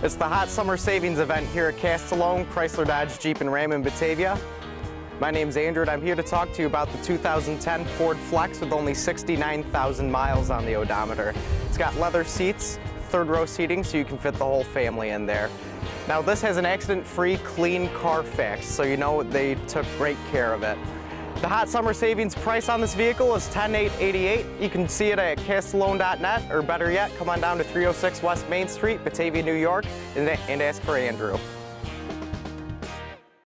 It's the Hot Summer Savings event here at Castilone, Chrysler Dodge Jeep and Ram in Batavia. My name's Andrew and I'm here to talk to you about the 2010 Ford Flex with only 69,000 miles on the odometer. It's got leather seats, third row seating so you can fit the whole family in there. Now this has an accident-free clean Carfax, so you know they took great care of it. The hot summer savings price on this vehicle is 10,888. You can see it at castilone.net, or better yet, come on down to 306 West Main Street, Batavia, New York, and ask for Andrew.